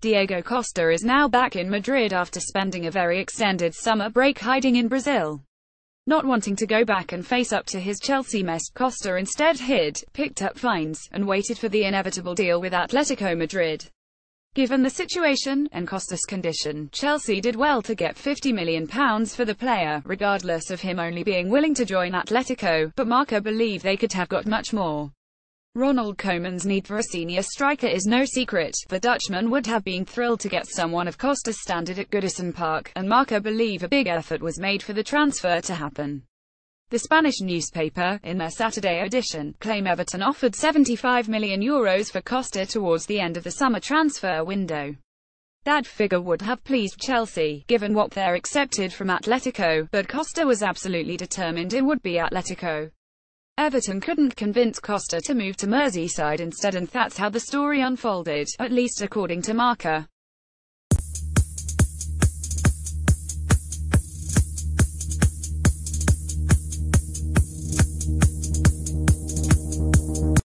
Diego Costa is now back in Madrid after spending a very extended summer break hiding in Brazil. Not wanting to go back and face up to his Chelsea mess, Costa instead hid, picked up fines, and waited for the inevitable deal with Atletico Madrid. Given the situation, and Costa's condition, Chelsea did well to get £50 million for the player, regardless of him only being willing to join Atletico, but Marca believe they could have got much more. Ronald Koeman's need for a senior striker is no secret. The Dutchman would have been thrilled to get someone of Costa's standard at Goodison Park, and Marca believe a big effort was made for the transfer to happen. The Spanish newspaper, in their Saturday edition, claim Everton offered 75 million euros for Costa towards the end of the summer transfer window. That figure would have pleased Chelsea, given what they're accepted from Atletico, but Costa was absolutely determined it would be Atletico. Everton couldn't convince Costa to move to Merseyside instead and that's how the story unfolded, at least according to Marca.